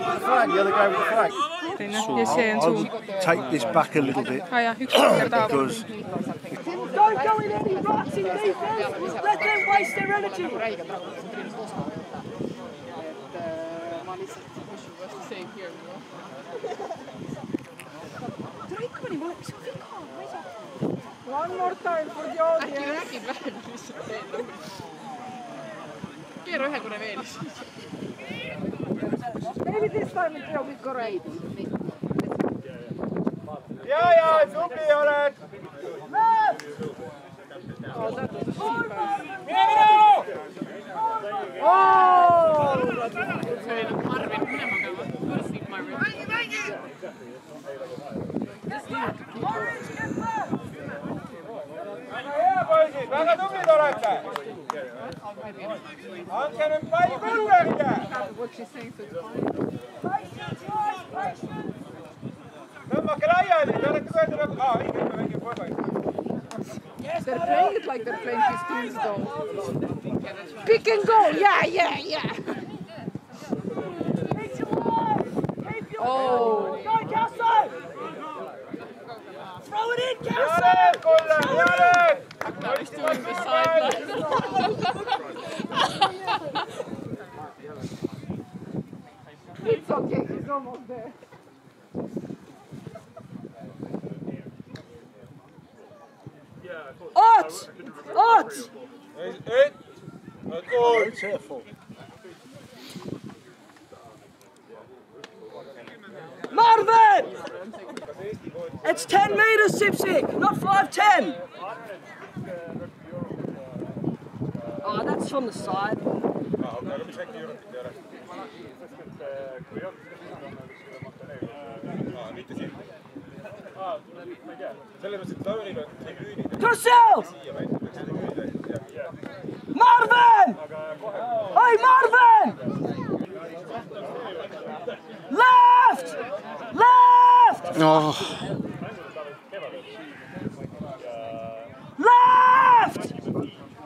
that with the flag, the other guy with the flag. Siinä. Ja sen I suun. would take this back a little bit Ai ja, yksi kertaa. because Don't go in any ruts in defense. Let them waste their energy. One more time for the audience. Kerro yhden kun ne veilis. Maybe this time it will be correct. Ja, ja, supi olet! Oh, that was a sheep. Minu! Marvin, minä mä käyn. Go to sleep, Marvin. Hea poisid, väga tublid olete! andke nüüd pall! What she's saying, so it's fine. tõmmake laiali, te olete võetud nagu... aa, õige, me mängime korvpalli. They're playing it like they're playing 15 though. Pick and go, yeah, yeah, yeah. Oh, Go, Kelso! Throw it in, Kelso! Janek, kuule, Janek! Now he's doing the sideline. it's okay, he's almost there. Ett, goal! it's her. Marvin! It's 10 metres, Sipsik, not 5'10. Oh, that's from the side. selles Purcell! Marvin! Hey, Marvin! Left! Left! Oh, Left!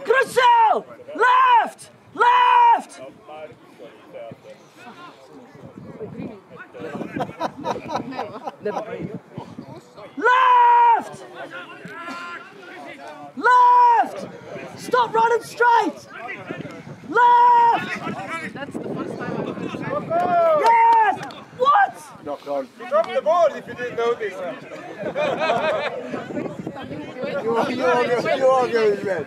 Purcell! Left! Left! Left! Left! Running straight! Left! That's the first time I've Yes! What? knock on. Drop the ball if you didn't notice. You are, you are, you are going red.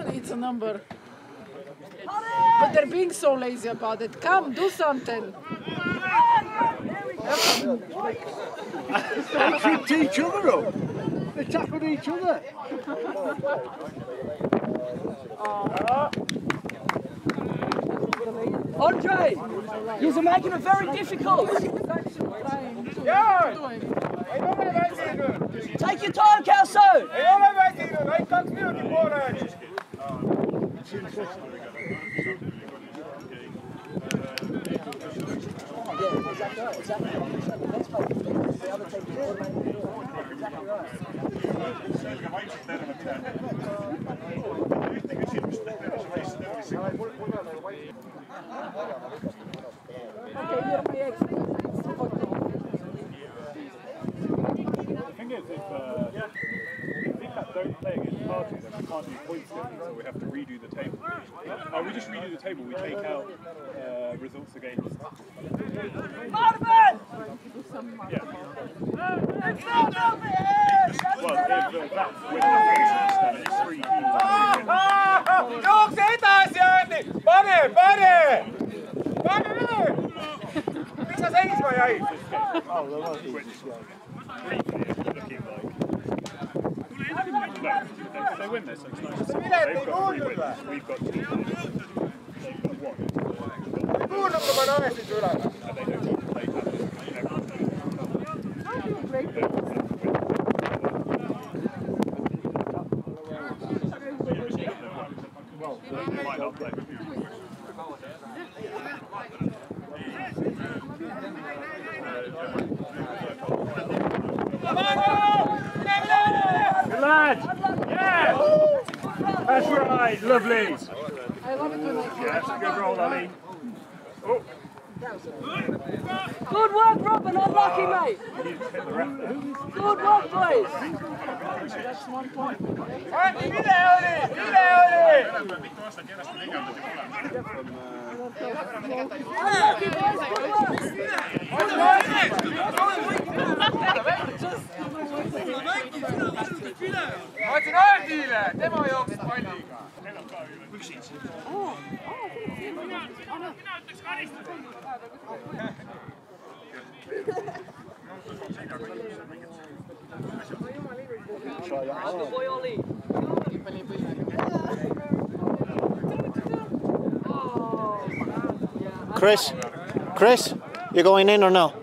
needs a number? But they're being so lazy about it. Come, do something. They tripped each other up. They tackled each other. Andre, you're making it very difficult. Jaan! ei ole väsinud, Take your time, Kelso. ühte küsimust. So we have to redo the table. Oh, we just redo the table, we take out uh, results against. Marvin! Yeah. It's not over here. Well, if uh, that's winning the race, then it's three teams. jookse edasi, Anni, pane, pane, pane nüüd. miks sa seisma jäid? Oh, there was this. Three teams looking like. If they win this, it's nice. They've got three wins, we've got two. They've got one. kuulake ma naesin üle. And they don't they have Well, they might not play. Good lad! Yeah! That's right, lovely! I love it when I Yeah, that's a good roll, Ali. Oh, Good work, Robin. Unlucky, mate. you need to hit the ref there. Good work, boys. That's one point. mine oli, mine oli? Unlucky, boys. Good work. ma ütlesin Hardile, tema jooksis palliga. Boy, Ollie. Chris, Chris, you going in or no?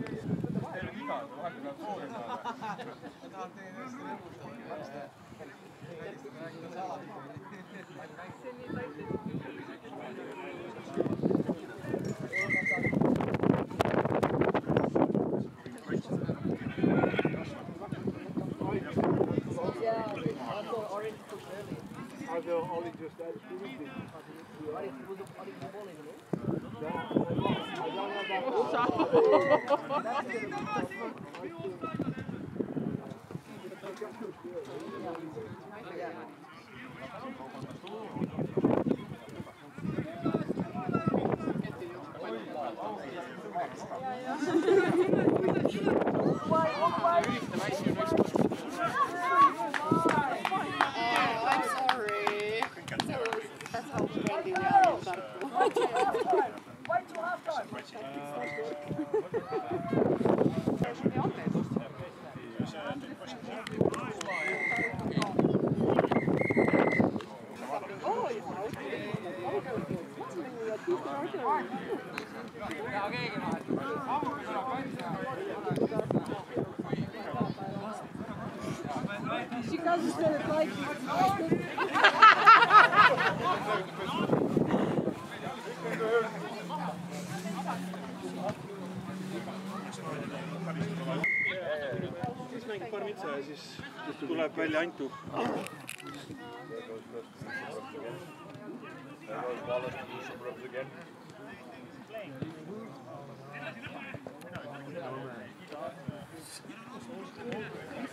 Vitsa ja siis tuleb välja Antu.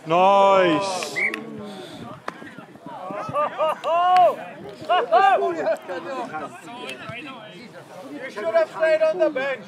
Nice. You should have stayed on the bench.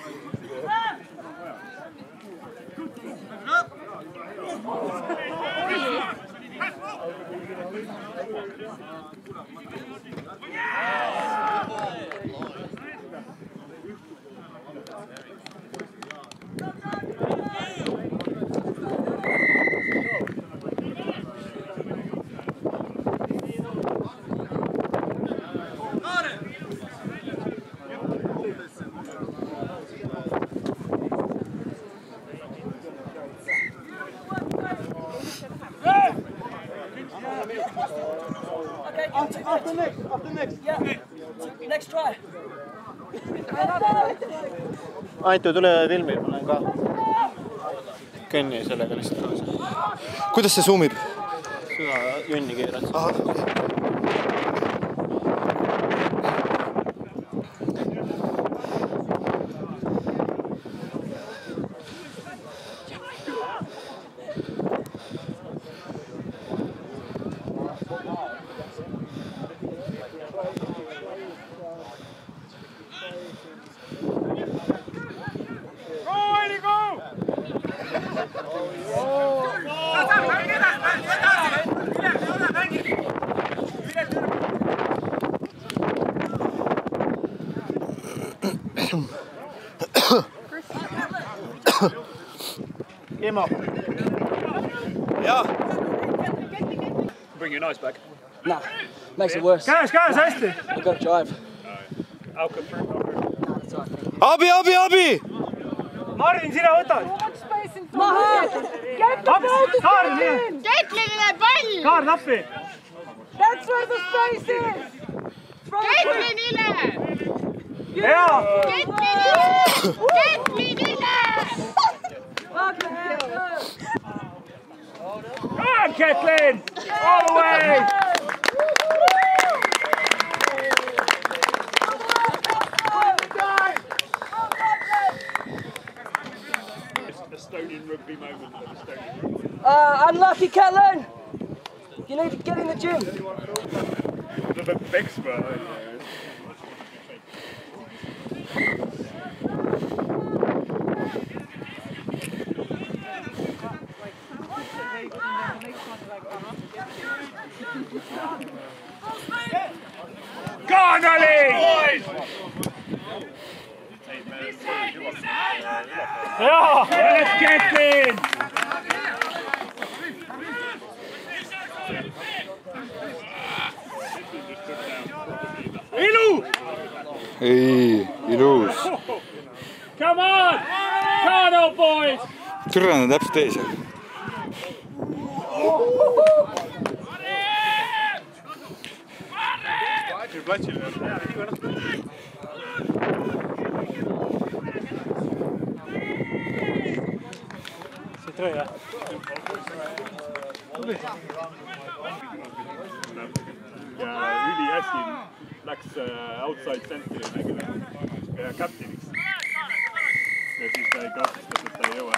Thank you. After next, yeah. Next try. Aitu, tule filmi, ma olen ka. kõnni sellega lihtsalt kaasa. kuidas see suumib? süda junni keerad. ahah, okei. Chris. up. Bring your nice back. Nah, makes it worse. Guys, guys, nah. Easton. I've got to drive. I'll confirm. Abi, abi, abi! Marvin, sina võta! maha! Get Keitlinile pall! Car, nothing. That's where the space is! Keitlinile! hea. Käitlinile! Käitlinile! Come on, Kathleen. All the way. Estonian rugby moment. Estonian. Uh, unlucky, Catelyn. You need to get in the gym. The big spur. Kaanali! jaa, oled kempin! ilu! ei, ilus. Come on, Kaano poiss! türa on täpselt ees. platsile. see tõi jah? tubli. ja ülihästi läks outside center'i mängima ja kapteniks. ja siis ta ei kahtlusta, et ta ei jõua